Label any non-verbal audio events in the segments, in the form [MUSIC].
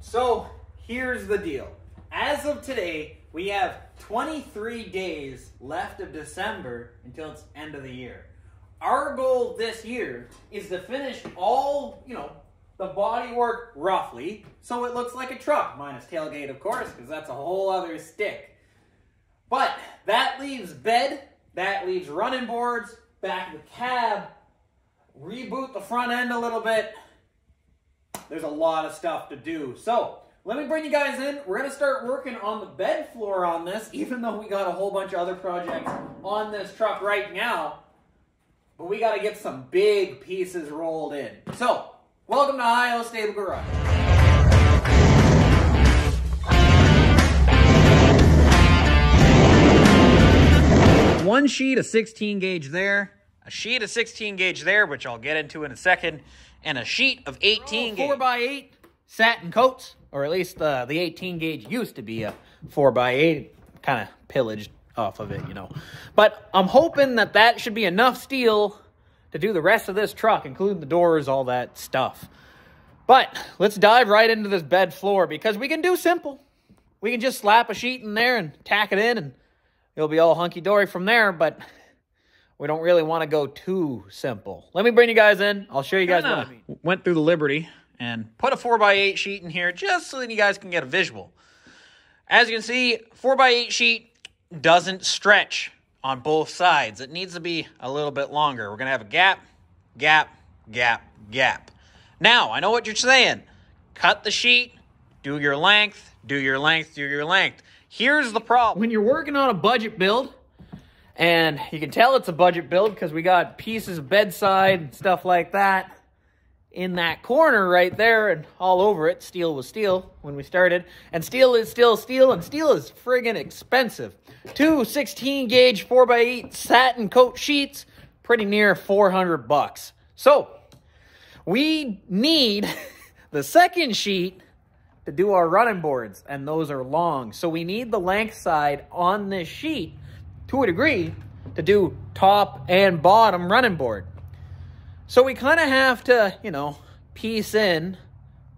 So here's the deal. As of today, we have 23 days left of December until it's end of the year. Our goal this year is to finish all, you know, the body work roughly, so it looks like a truck, minus tailgate, of course, because that's a whole other stick. But that leaves bed, that leaves running boards, back of the cab, reboot the front end a little bit. There's a lot of stuff to do. So, let me bring you guys in. We're going to start working on the bed floor on this, even though we got a whole bunch of other projects on this truck right now. But we got to get some big pieces rolled in. So, welcome to Higho Stable Garage. One sheet of 16 gauge there, a sheet of 16 gauge there, which I'll get into in a second, and a sheet of 18 gauge. 4x8 satin coats, or at least uh, the 18 gauge used to be a 4x8, kind of pillaged off of it, you know. But I'm hoping that that should be enough steel to do the rest of this truck, including the doors, all that stuff. But let's dive right into this bed floor because we can do simple. We can just slap a sheet in there and tack it in and it'll be all hunky-dory from there, but we don't really want to go too simple. Let me bring you guys in. I'll show you guys what I mean. Went through the Liberty and put a 4x8 sheet in here just so that you guys can get a visual. As you can see, 4x8 sheet doesn't stretch on both sides. It needs to be a little bit longer. We're going to have a gap, gap, gap, gap. Now, I know what you're saying. Cut the sheet, do your length, do your length, do your length. Here's the problem. When you're working on a budget build, and you can tell it's a budget build because we got pieces of bedside and stuff like that in that corner right there and all over it. Steel was steel when we started. And steel is still steel, and steel is friggin' expensive. Two 16 gauge 4x8 satin coat sheets, pretty near 400 bucks. So, we need [LAUGHS] the second sheet to do our running boards, and those are long. So we need the length side on this sheet to a degree to do top and bottom running board. So we kind of have to, you know, piece in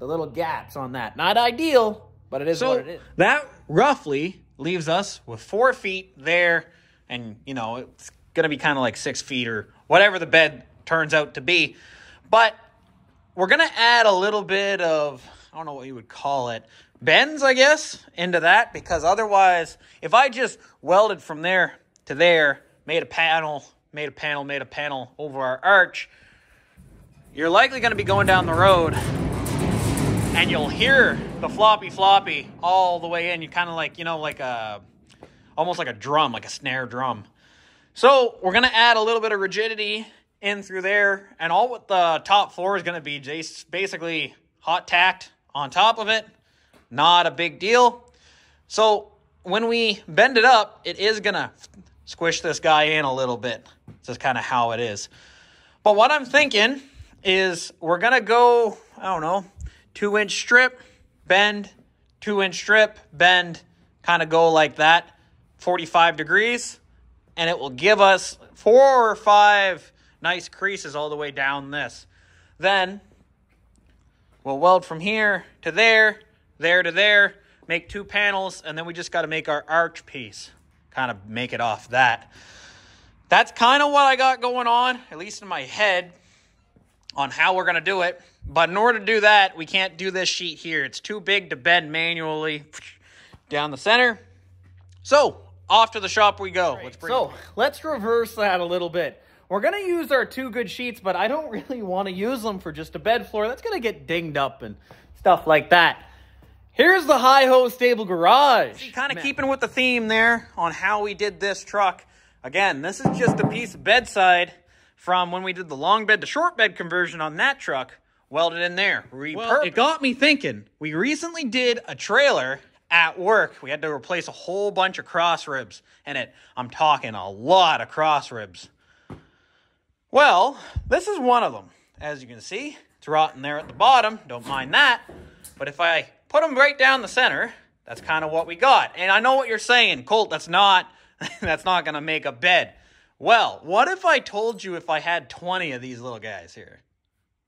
the little gaps on that. Not ideal, but it is so what it is. That roughly leaves us with four feet there, and, you know, it's going to be kind of like six feet or whatever the bed turns out to be. But we're going to add a little bit of, I don't know what you would call it, bends, I guess, into that, because otherwise, if I just welded from there to there, made a panel, made a panel, made a panel over our arch, you're likely going to be going down the road and you'll hear the floppy floppy all the way in. You kind of like, you know, like a, almost like a drum, like a snare drum. So we're going to add a little bit of rigidity in through there. And all what the top floor is going to be just basically hot tacked on top of it. Not a big deal. So when we bend it up, it is going to squish this guy in a little bit. This is kind of how it is. But what I'm thinking is we're going to go, I don't know, two inch strip, bend, two inch strip, bend, kind of go like that, 45 degrees, and it will give us four or five nice creases all the way down this. Then we'll weld from here to there, there to there, make two panels, and then we just got to make our arch piece, kind of make it off that. That's kind of what I got going on, at least in my head on how we're going to do it. But in order to do that, we can't do this sheet here. It's too big to bend manually [SNIFFS] down the center. So, off to the shop we go. Right. Let's so, let's reverse that a little bit. We're going to use our two good sheets, but I don't [LAUGHS] really want to use them for just a bed floor. That's going to get dinged up and stuff like that. Here's the Higho Stable Garage. Kind of keeping with the theme there on how we did this truck. Again, this is just a piece of bedside from when we did the long bed to short bed conversion on that truck, welded in there. Repurposed. Well, it got me thinking. We recently did a trailer at work. We had to replace a whole bunch of cross ribs in it. I'm talking a lot of cross ribs. Well, this is one of them. As you can see, it's rotten there at the bottom. Don't mind that. But if I put them right down the center, that's kind of what we got. And I know what you're saying, Colt, that's not [LAUGHS] that's not going to make a bed. Well, what if I told you if I had 20 of these little guys here?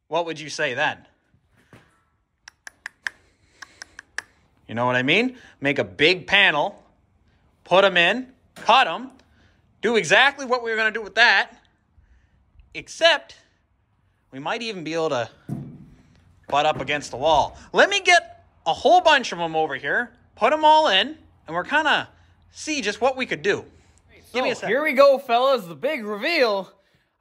What would you say then? You know what I mean? Make a big panel, put them in, cut them, do exactly what we were going to do with that, except we might even be able to butt up against the wall. Let me get a whole bunch of them over here, put them all in, and we're kind of see just what we could do. Give me a second. Here we go, fellas. The big reveal.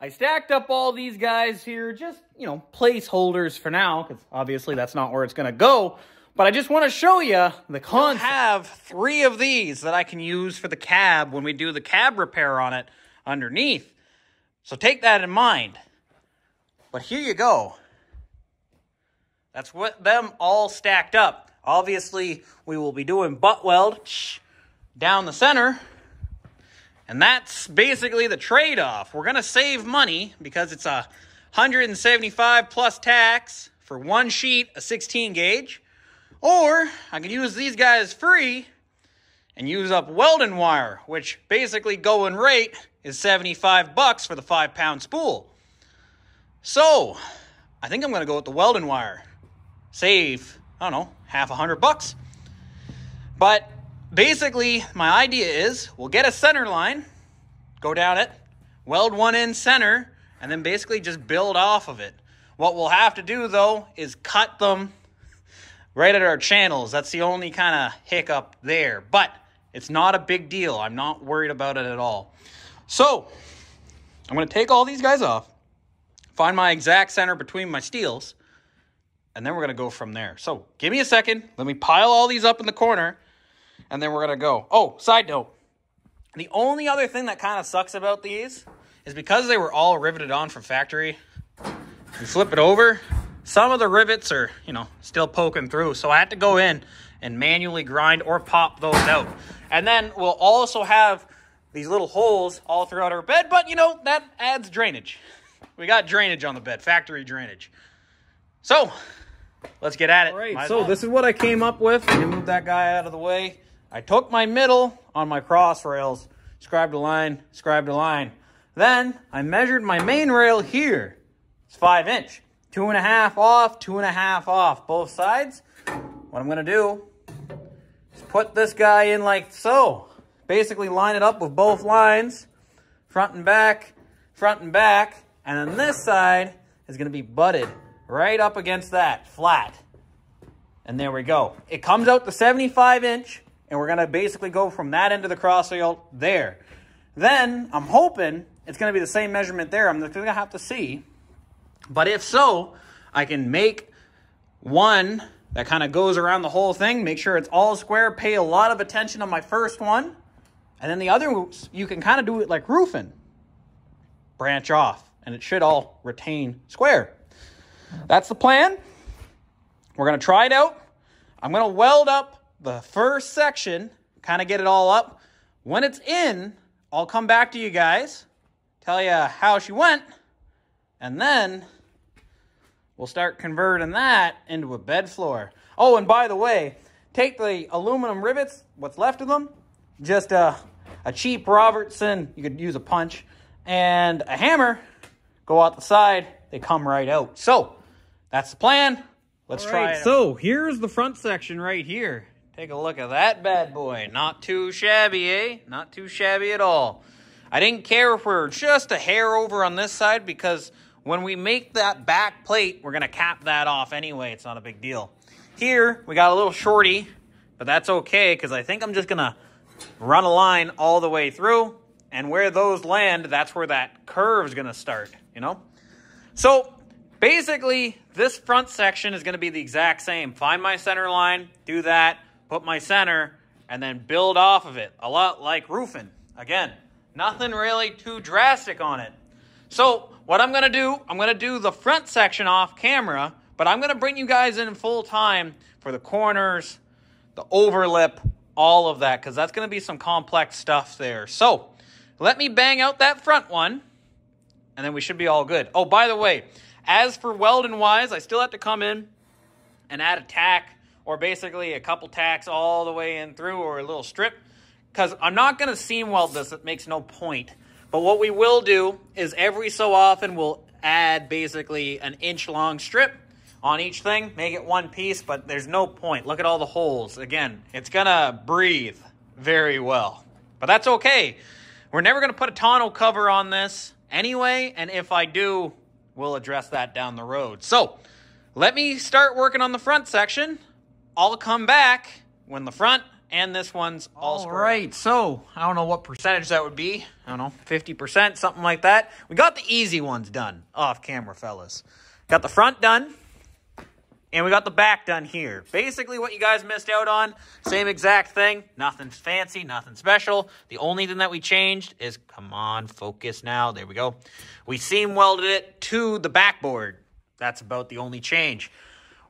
I stacked up all these guys here, just, you know, placeholders for now, because obviously that's not where it's going to go. But I just want to show you the concept. I have three of these that I can use for the cab when we do the cab repair on it underneath. So take that in mind. But here you go. That's what them all stacked up. Obviously, we will be doing butt weld down the center. And that's basically the trade-off. We're going to save money because it's a 175 plus tax for one sheet, a 16 gauge. Or I can use these guys free and use up welding wire, which basically going rate is 75 bucks for the five pound spool. So I think I'm going to go with the welding wire. Save, I don't know, half a hundred bucks. But basically, my idea is we'll get a center line, go down it, weld one in center, and then basically just build off of it. What we'll have to do though is cut them right at our channels. That's the only kind of hiccup there. But it's not a big deal. I'm not worried about it at all. So I'm going to take all these guys off, find my exact center between my steels, and then we're going to go from there. So give me a second. Let me pile all these up in the corner, and then we're going to go. Oh, side note. The only other thing that kind of sucks about these is because they were all riveted on from factory, you flip it over, some of the rivets are, you know, still poking through. So I had to go in and manually grind or pop those out. And then we'll also have these little holes all throughout our bed, but you know, that adds drainage. We got drainage on the bed, factory drainage. So, let's get at it. All right, so well. this is what I came up with. Let me move that guy out of the way. I took my middle on my cross rails, scribed a line, scribed a line. Then I measured my main rail here. It's five inch. Two and a half off, two and a half off, both sides. What I'm gonna do is put this guy in like so. Basically line it up with both lines, front and back, front and back, and then this side is gonna be butted right up against that, flat. And there we go. It comes out to 75 inch, and we're gonna basically go from that end of the cross rail there. Then, I'm hoping it's gonna be the same measurement there. I'm gonna have to see but if so, I can make one that kind of goes around the whole thing, make sure it's all square, pay a lot of attention on my first one. And then the other, you can kind of do it like roofing. Branch off, and it should all retain square. That's the plan. We're going to try it out. I'm going to weld up the first section, kind of get it all up. When it's in, I'll come back to you guys, tell you how she went, and then We'll start converting that into a bed floor. Oh, and by the way, take the aluminum rivets, what's left of them, just a, a cheap Robertson, you could use a punch, and a hammer, go out the side, they come right out. So, that's the plan. Let's try it. So, here's the front section right here. Take a look at that bad boy. Not too shabby, eh? Not too shabby at all. I didn't care if we are just a hair over on this side because when we make that back plate, we're going to cap that off anyway. It's not a big deal. Here, we got a little shorty, but that's okay because I think I'm just going to run a line all the way through. And where those land, that's where that curve is going to start, you know? So basically, this front section is going to be the exact same. Find my center line, do that, put my center, and then build off of it. A lot like roofing. Again, nothing really too drastic on it. So what I'm going to do, I'm going to do the front section off camera, but I'm going to bring you guys in full time for the corners, the overlip, all of that, because that's going to be some complex stuff there. So let me bang out that front one, and then we should be all good. Oh, by the way, as for welding wise, I still have to come in and add a tack or basically a couple tacks all the way in through or a little strip because I'm not going to seam weld this. It makes no point. But what we will do is every so often we'll add basically an inch long strip on each thing, make it one piece, but there's no point. Look at all the holes. Again, it's gonna breathe very well. But that's okay. We're never gonna put a tonneau cover on this anyway, and if I do, we'll address that down the road. So, let me start working on the front section. I'll come back when the front and this one's all, all right. So I don't know what percentage that would be. I don't know, 50%, something like that. We got the easy ones done off camera, fellas. Got the front done. And we got the back done here. Basically what you guys missed out on, same exact thing. Nothing fancy, nothing special. The only thing that we changed is, come on, focus now. There we go. We seam welded it to the backboard. That's about the only change.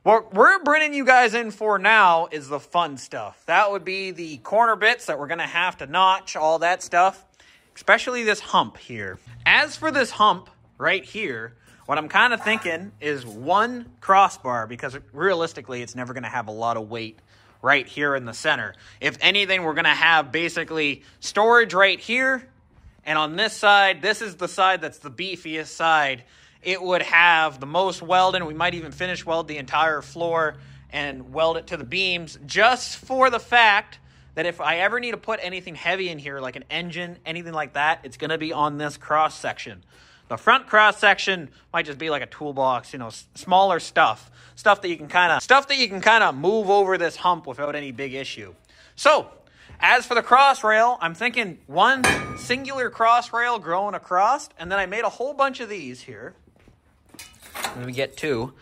What we're bringing you guys in for now is the fun stuff. That would be the corner bits that we're going to have to notch, all that stuff, especially this hump here. As for this hump right here, what I'm kind of thinking is one crossbar because realistically it's never going to have a lot of weight right here in the center. If anything, we're going to have basically storage right here. And on this side, this is the side that's the beefiest side it would have the most welding. We might even finish weld the entire floor and weld it to the beams just for the fact that if I ever need to put anything heavy in here, like an engine, anything like that, it's going to be on this cross section. The front cross section might just be like a toolbox, you know, smaller stuff, stuff that you can kind of stuff that you can kind of move over this hump without any big issue. So, as for the cross rail, I'm thinking one singular cross rail growing across, and then I made a whole bunch of these here. Let me get two.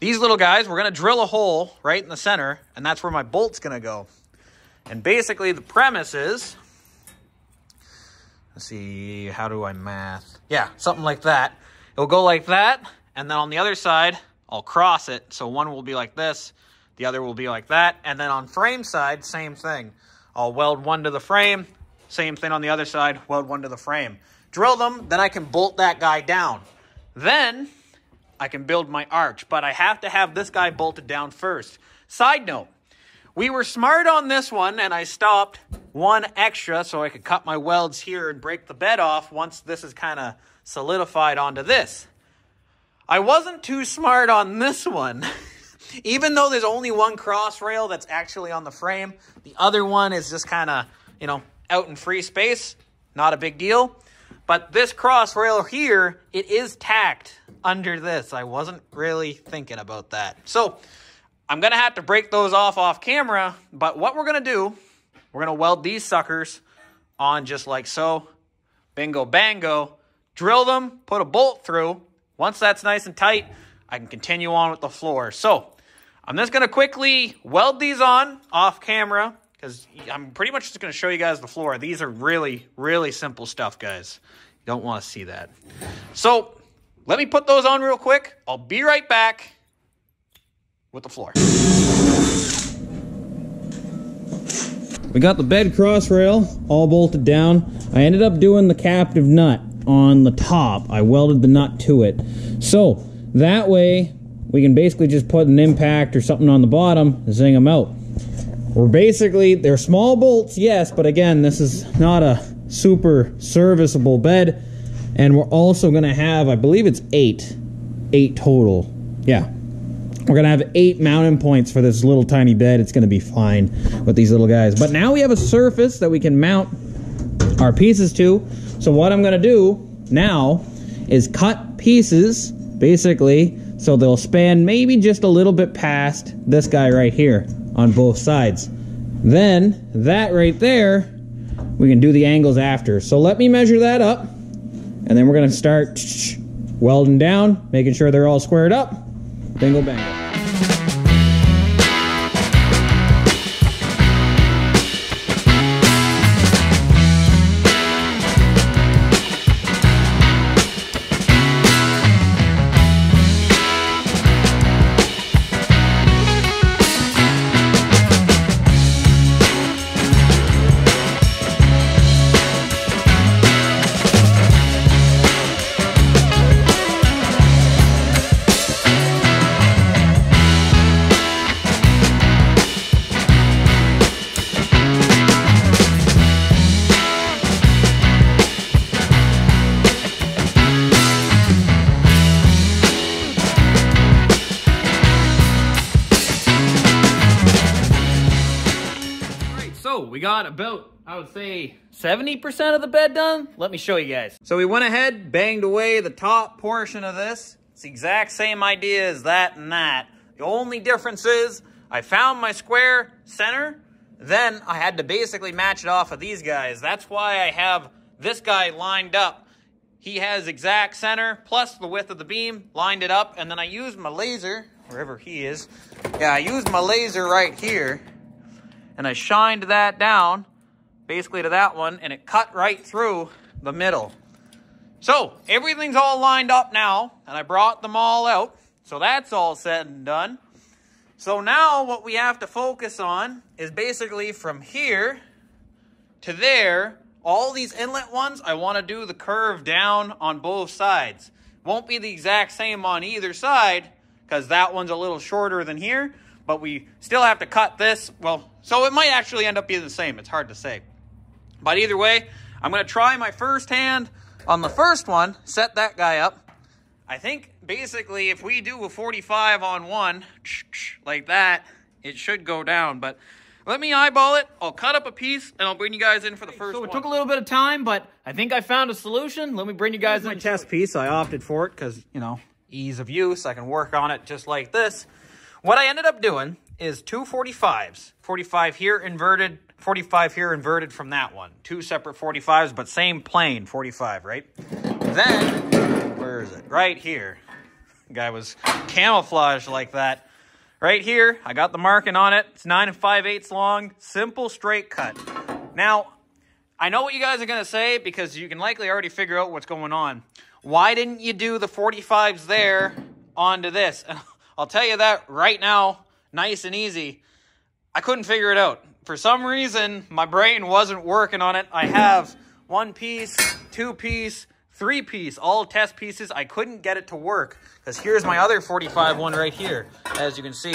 These little guys, we're to drill a hole right in the center, and that's where my bolt's to go. And basically the premise is, let's see, how do I math? Yeah, something like that. It'll go like that, and then on the other side, I'll cross it. So one will be like this, the other will be like that. And then on frame side, same thing. I'll weld one to the frame, same thing on the other side, weld one to the frame. Drill them, then I can bolt that guy down. Then I can build my arch, but I have to have this guy bolted down first. Side note, we were smart on this one and I stopped one extra so I could cut my welds here and break the bed off once this is kind of solidified onto this. I wasn't too smart on this one. [LAUGHS] Even though there's only one cross rail that's actually on the frame, the other one is just kind of, you know, out in free space. Not a big deal. But this cross rail here, it is tacked under this. I wasn't really thinking about that. So I'm going to have to break those off off camera. But what we're going to do, we're to weld these suckers on just like so. Bingo, bango. Drill them, put a bolt through. Once that's nice and tight, I can continue on with the floor. So I'm just to quickly weld these on off camera because I'm pretty much just to show you guys the floor. These are really, really simple stuff, guys. You don't want to see that. So let me put those on real quick. I'll be right back with the floor. We got the bed cross rail all bolted down. I ended up doing the captive nut on the top. I welded the nut to it. So that way we can basically just put an impact or something on the bottom, zing them out. We're basically, they're small bolts, yes, but again, this is not a super serviceable bed. And we're also to have, I believe it's eight, eight total. Yeah. We're to have eight mounting points for this little tiny bed. It's to be fine with these little guys. But now we have a surface that we can mount our pieces to. So what I'm to do now is cut pieces, basically, so they'll span maybe just a little bit past this guy right here on both sides. Then that right there, we can do the angles after. So let me measure that up and then we're gonna start welding down, making sure they're all squared up. Bingo bango. Got about, I would say, 70% of the bed done. Let me show you guys. So we went ahead, banged away the top portion of this. It's the exact same idea as that and that. The only difference is I found my square center, then I had to basically match it off of these guys. That's why I have this guy lined up. He has exact center plus the width of the beam, lined it up, and then I used my laser, wherever he is. Yeah, I used my laser right here, and I shined that down, basically to that one, and it cut right through the middle. So, everything's all lined up now, and I brought them all out. So that's all said and done. So now what we have to focus on is basically from here to there, all these inlet ones, I want to do the curve down on both sides. Won't be the exact same on either side because that one's a little shorter than here, but we still have to cut this. Well, so it might actually end up being the same. It's hard to say. But either way, I'm going to try my first hand on the first one, set that guy up. I think basically if we do a 45 on one, [TSK] like that, it should go down. But let me eyeball it. I'll cut up a piece and I'll bring you guys in for the first So it one. took a little bit of time, but I think I found a solution. Let me bring you guys my in. My test piece. I opted for it because, you know, ease of use. I can work on it just like this. What I ended up doing is two 45s. 45 here inverted, 45 here inverted from that one. Two separate 45s, but same plane, 45, right? Then, where is it? Right here. Guy was camouflaged like that. Right here, I got the marking on it. It's 9 and 5 eighths long, simple straight cut. Now, I know what you guys are going to say because you can likely already figure out what's going on. Why didn't you do the 45s there onto this? [LAUGHS] I'll tell you that right now, nice and easy. I couldn't figure it out. For some reason, my brain wasn't working on it. I have one piece, two piece, three piece, all test pieces. I couldn't get it to work because here's my other 45 one right here. As you can see,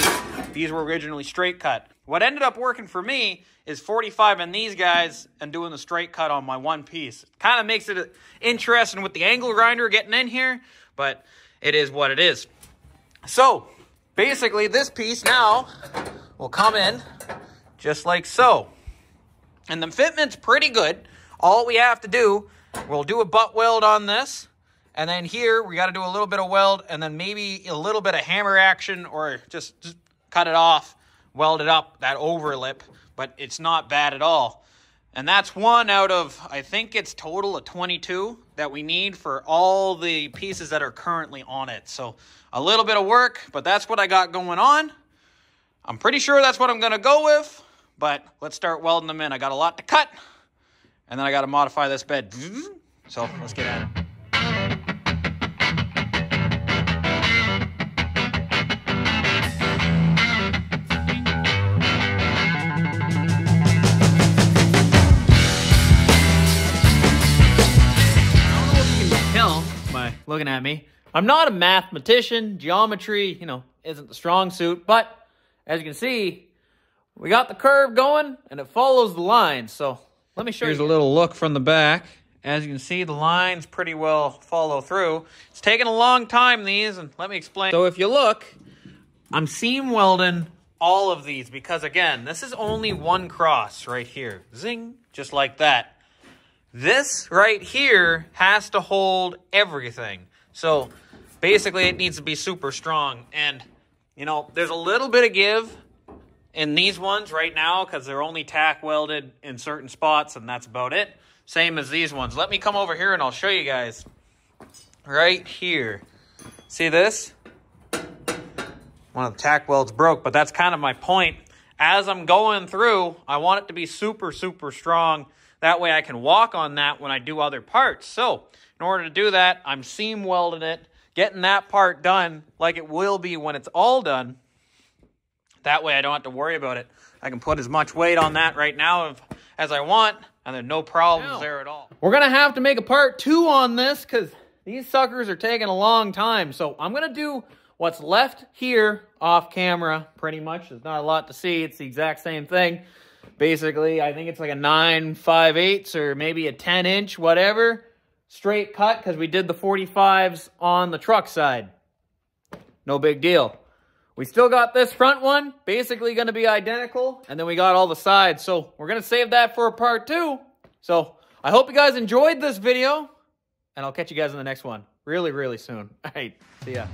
these were originally straight cut. What ended up working for me is 45 and these guys and doing the straight cut on my one piece. Kind of makes it interesting with the angle grinder getting in here, but it is what it is. So, basically this piece now will come in just like so. And the fitment's pretty good. All we have to do, we'll do a butt weld on this. And then here, we got to do a little bit of weld and then maybe a little bit of hammer action or just, just cut it off, weld it up, that overlip. But it's not bad at all. And that's one out of, I think it's total of 22 that we need for all the pieces that are currently on it. So a little bit of work, but that's what I got going on. I'm pretty sure that's what I'm going to go with, but let's start welding them in. I got a lot to cut, and then I got to modify this bed. [LAUGHS] So let's get at it. Looking at me. I'm not a mathematician. Geometry, you know, isn't the strong suit. But as you can see, we got the curve going and it follows the lines. So let me show Here's you. Here's a little look from the back. As you can see, the lines pretty well follow through. It's taken a long time, these, and let me explain. So if you look, I'm seam welding all of these because, again, this is only one cross right here. Zing, just like that. This right here has to hold everything. So basically, it needs to be super strong. And, you know, there's a little bit of give in these ones right now because they're only tack welded in certain spots, and that's about it. Same as these ones. Let me come over here and I'll show you guys. Right here. See this? One of the tack welds broke, but that's kind of my point. As I'm going through, I want it to be super, super strong. That way I can walk on that when I do other parts. So, in order to do that, I'm seam welding it, getting that part done like it will be when it's all done. That way I don't have to worry about it. I can put as much weight on that right now as I want, and there's no problems there at all. We're going to have to make a part two on this because these suckers are taking a long time. So I'm going to do what's left here off camera pretty much. There's not a lot to see. It's the exact same thing. Basically, I think it's like a 9 5 eighths or maybe a 10 inch, whatever. Straight cut because we did the 45s on the truck side. No big deal. We still got this front one, basically going to be identical. And then we got all the sides. So we're going to save that for a part two. So I hope you guys enjoyed this video. And I'll catch you guys in the next one really, really soon. [LAUGHS] All right, see ya.